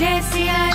जैसे